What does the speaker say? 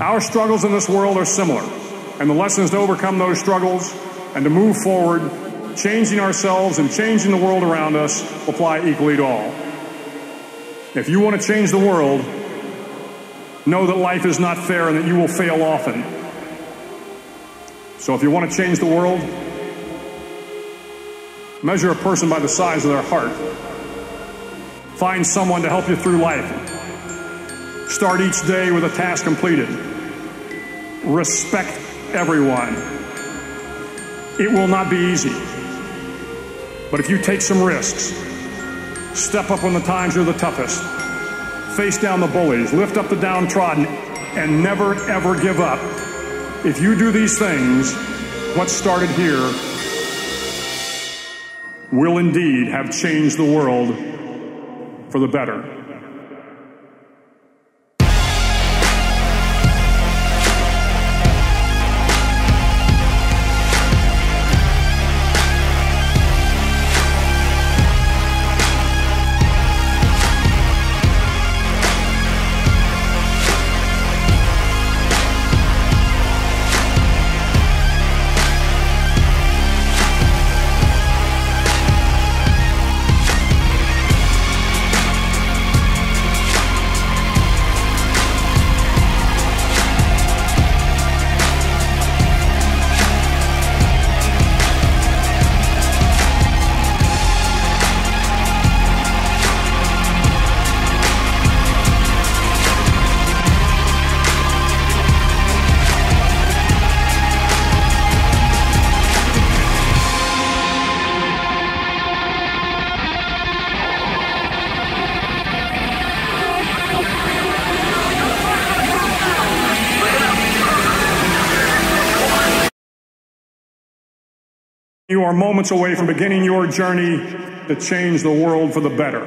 Our struggles in this world are similar, and the lessons to overcome those struggles and to move forward, changing ourselves and changing the world around us, apply equally to all. If you want to change the world, know that life is not fair and that you will fail often. So if you want to change the world, measure a person by the size of their heart. Find someone to help you through life. Start each day with a task completed. Respect everyone. It will not be easy. But if you take some risks, step up when the times are the toughest, face down the bullies, lift up the downtrodden, and never ever give up. If you do these things, what started here will indeed have changed the world for the better. You are moments away from beginning your journey to change the world for the better.